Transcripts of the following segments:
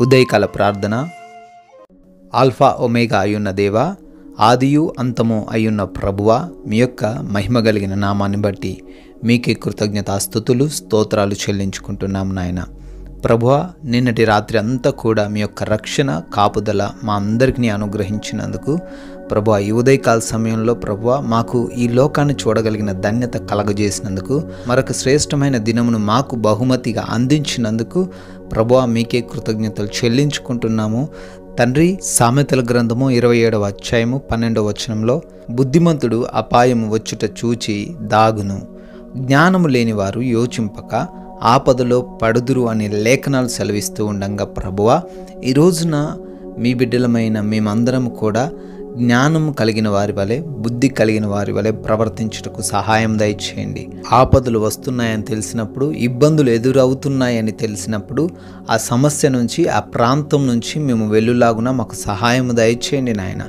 ఉదయకాల ప్రార్థన. Alpha omega అయ్యున్న దేవా ఆదియు అంతము అయ్యున్న ప్రభువా మీ యొక్క మహిమ కలిగిన నామాన్ని బట్టి మీకే కృతజ్ఞతాస్థుతులు స్తోత్రాలు చెల్లించుకుంటున్నాం నాయన. ప్రభువా నిన్నటి రాత్రి అంతా కూడా మీ యొక్క రక్షణ కాపుదల మా అందరికీ అనుగ్రహించినందుకు ప్రభు ఈ ఉదయకాల సమయంలో ప్రభు మాకు ఈ లోకాన్ని చూడగలిగిన ధన్యత కలగజేసినందుకు మరొక శ్రేష్టమైన దినమును మాకు బహుమతిగా అందించినందుకు ప్రభు మీకే కృతజ్ఞతలు చెల్లించుకుంటున్నాము. తండ్రి సామెతల గ్రంథము ఇరవై ఏడవ అధ్యాయము పన్నెండవ వచనంలో బుద్ధిమంతుడు అపాయము వచ్చుట చూచి దాగును. జ్ఞానము లేనివారు యోచింపక ఆపదలో పడుదురు అనే లేఖనాలు సెలవిస్తూ ఉండంగా ప్రభువా ఈ రోజున మీ బిడ్డలమైన మేమందరం కూడా జ్ఞానం కలిగిన వారి వలె బుద్ధి కలిగిన వారి వలె ప్రవర్తించుటకు సహాయం దయచేయండి. ఆపదలు వస్తున్నాయని తెలిసినప్పుడు ఇబ్బందులు ఎదురవుతున్నాయని తెలిసినప్పుడు ఆ సమస్య నుంచి ఆ ప్రాంతం నుంచి మేము వెళ్ళులాగున మాకు సహాయం దయచేయండి నాయన.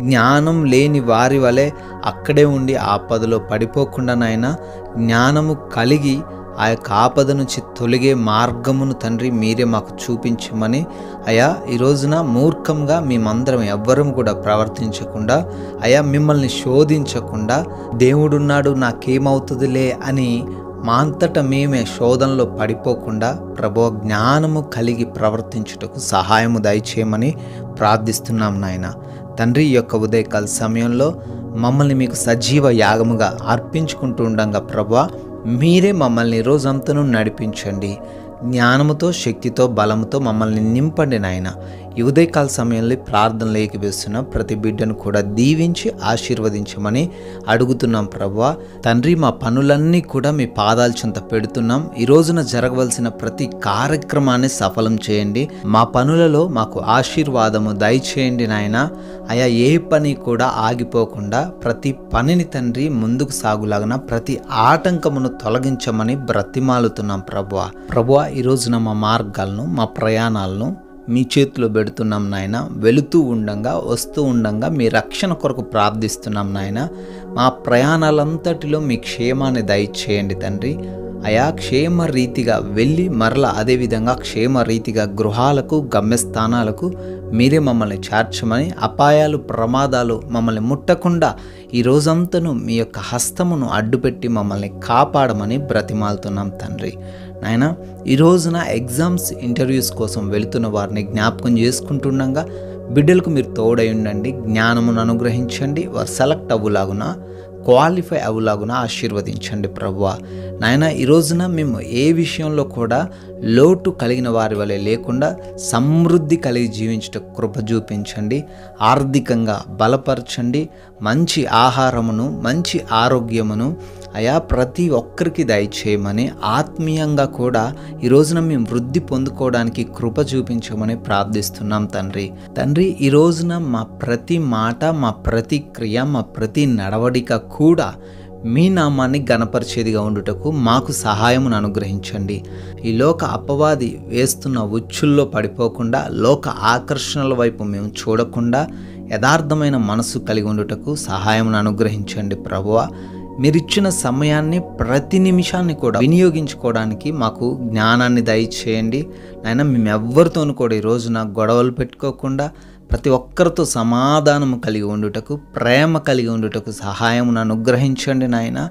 జ్ఞానం లేని వారి వలె అక్కడే ఉండి ఆపదలో పడిపోకుండా నాయన జ్ఞానము కలిగి ఆ యొక్క ఆపద నుంచి తొలగే మార్గమును తండ్రి మీరే మాకు చూపించమని అయా ఈ రోజున మూర్ఖంగా మేమందరం ఎవ్వరం కూడా ప్రవర్తించకుండా అయా మిమ్మల్ని శోధించకుండా దేవుడున్నాడు నాకేమవుతుందిలే అని మా అంతట మేమే శోధనలో పడిపోకుండా ప్రభో జ్ఞానము కలిగి ప్రవర్తించుటకు సహాయము దయచేయమని ప్రార్థిస్తున్నాం నాయన. తండ్రి యొక్క ఉదయకాల సమయంలో మమ్మల్ని మీకు సజీవ యాగముగా అర్పించుకుంటూ ఉండంగా ప్రభా మీరే మమ్మల్ని రోజంతను నడిపించండి. జ్ఞానముతో శక్తితో బలముతో మమ్మల్ని నింపండి నాయన. ఈ ఉదయకాల సమయంలో ప్రార్థనలు ఏకివేస్తున్న ప్రతి బిడ్డను కూడా దీవించి ఆశీర్వదించమని అడుగుతున్నాం ప్రభా. తండ్రి మా పనులన్నీ కూడా మీ పాదాల చెంత పెడుతున్నాం. ఈ రోజున జరగవలసిన ప్రతి కార్యక్రమాన్ని సఫలం చేయండి. మా పనులలో మాకు ఆశీర్వాదము దయచేయండి నాయన. అయా ఏ పని కూడా ఆగిపోకుండా ప్రతి పనిని తండ్రి ముందుకు సాగులాగిన ప్రతి ఆటంకమును తొలగించమని బ్రతిమాలుతున్నాం ప్రభువా ప్రభువా ఈ రోజున మా మార్గాలను మా ప్రయాణాలను మీ చేతిలో పెడుతున్నాం నాయన. వెళుతూ ఉండంగా వస్తూ ఉండంగా మీ రక్షణ కొరకు ప్రార్థిస్తున్నాం నాయన. మా ప్రయాణాలంతటిలో మీ క్షేమాన్ని దయచేయండి తండ్రి. అయా క్షేమ రీతిగా వెళ్ళి మరల అదేవిధంగా క్షేమ రీతిగా గృహాలకు గమ్యస్థానాలకు మీరే మమ్మల్ని చేర్చమని అపాయాలు ప్రమాదాలు మమ్మల్ని ముట్టకుండా ఈ రోజంతను మీ యొక్క హస్తమును అడ్డుపెట్టి మమ్మల్ని కాపాడమని బ్రతిమాలుతున్నాం తండ్రి. నాయన ఈ రోజున ఎగ్జామ్స్ ఇంటర్వ్యూస్ కోసం వెళుతున్న వారిని జ్ఞాపకం చేసుకుంటుండగా బిడ్డలకు మీరు తోడై ఉండండి జ్ఞానమును అనుగ్రహించండి వారు సెలెక్ట్ అవ్వలాగున క్వాలిఫై అవ్వలాగున ఆశీర్వదించండి ప్రభువా. నాయన ఈ రోజున మేము ఏ విషయంలో కూడా లోటు కలిగిన వారి వలె లేకుండా సమృద్ధి కలిగి జీవించట కృప చూపించండి ఆర్థికంగా బలపరచండి మంచి ఆహారమును మంచి ఆరోగ్యమును అయా ప్రతి ఒక్కరికి దయచేయమని ఆత్మీయంగా కూడా ఈ రోజున మేము వృద్ధి పొందుకోవడానికి కృప చూపించమని ప్రార్థిస్తున్నాం తండ్రి. తండ్రి ఈ రోజున మా ప్రతి మాట మా ప్రతి క్రియ మా ప్రతి నడవడిక కూడా మీ నామాన్ని గణపరిచేదిగా ఉండుటకు మాకు సహాయమును అనుగ్రహించండి. ఈ లోక అపవాది వేస్తున్న ఉచ్చుల్లో పడిపోకుండా లోక ఆకర్షణల వైపు మేము చూడకుండా యథార్థమైన మనసు కలిగి ఉండుటకు సహాయమును అనుగ్రహించండి ప్రభువా. మీరిచ్చిన సమయాన్ని ప్రతి నిమిషాన్ని కూడా వినియోగించుకోవడానికి మాకు జ్ఞానాన్ని దయచేయండి. నాయన మేము ఎవ్వరితోనూ కూడా ఈ రోజున గొడవలు పెట్టుకోకుండా ప్రతి ఒక్కరితో సమాధానము కలిగి ఉండుటకు ప్రేమ కలిగి ఉండుటకు సహాయమును అనుగ్రహించండి నాయన.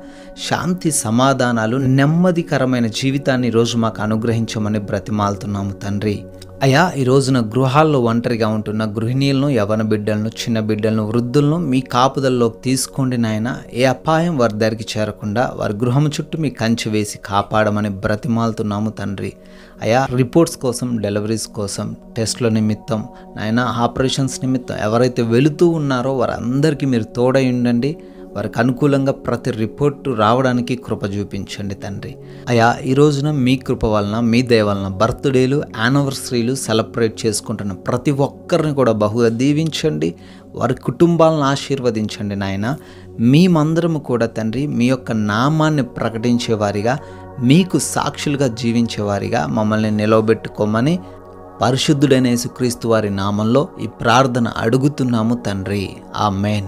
శాంతి సమాధానాలు నెమ్మదికరమైన జీవితాన్ని ఈరోజు మాకు అనుగ్రహించమని బ్రతిమాలుతున్నాము తండ్రి. అయా ఈ రోజున గృహాల్లో ఒంటరిగా ఉంటున్న గృహిణీలను యవన బిడ్డలను చిన్న బిడ్డలను వృద్ధులను మీ కాపుదల్లోకి తీసుకోండి నాయన. ఏ అపాయం వారి దగ్గరికి చేరకుండా వారి గృహం చుట్టూ మీ కంచి వేసి కాపాడమని బ్రతిమాలుతున్నాము తండ్రి. అయా రిపోర్ట్స్ కోసం డెలివరీస్ కోసం టెస్ట్ల నిమిత్తం నాయన ఆపరేషన్స్ నిమిత్తం ఎవరైతే వెళుతూ ఉన్నారో వారందరికీ మీరు తోడై ఉండండి. వారికి అనుకూలంగా ప్రతి రిపోర్టు రావడానికి కృప చూపించండి తండ్రి. అయా ఈ రోజున మీ కృప వలన మీ దయ వలన బర్త్డేలు యానివర్సరీలు సెలబ్రేట్ చేసుకుంటున్న ప్రతి ఒక్కరిని కూడా బహుగా దీవించండి. వారి కుటుంబాలను ఆశీర్వదించండి నాయన. మేమందరము కూడా తండ్రి మీ యొక్క నామాన్ని ప్రకటించేవారిగా మీకు సాక్షులుగా జీవించేవారిగా మమ్మల్ని నిలవబెట్టుకోమని పరిశుద్ధుడైన యేసుక్రీస్తు వారి నామంలో ఈ ప్రార్థన అడుగుతున్నాము తండ్రి. ఆ మెయిన్